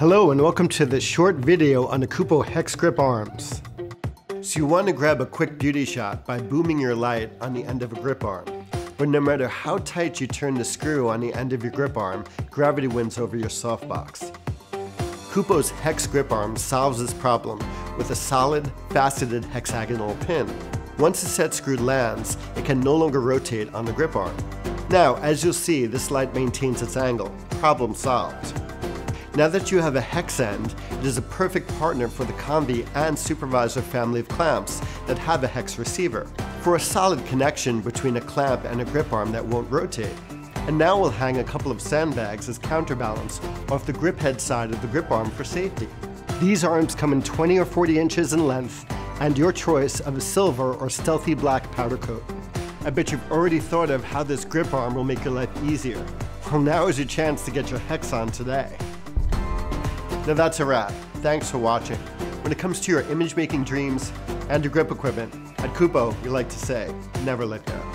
Hello and welcome to this short video on the Kupo Hex Grip Arms. So you want to grab a quick beauty shot by booming your light on the end of a grip arm. But no matter how tight you turn the screw on the end of your grip arm, gravity wins over your softbox. Kupo's Hex Grip Arm solves this problem with a solid, faceted hexagonal pin. Once the set screw lands, it can no longer rotate on the grip arm. Now, as you'll see, this light maintains its angle. Problem solved. Now that you have a hex end, it is a perfect partner for the Convi and Super Viser family of clamps that have a hex receiver, for a solid connection between a clamp and a grip arm that won't rotate. And now we'll hang a couple of sandbags as counterbalance off the grip head side of the grip arm for safety. These arms come in 20 or 40 inches in length and your choice of a silver or stealthy black powder coat. I bet you've already thought of how this grip arm will make your life easier. Well, now is your chance to get your hex on today. Now that's a wrap. Thanks for watching. When it comes to your image making dreams and your grip equipment, at Kupo, we like to say, never let go.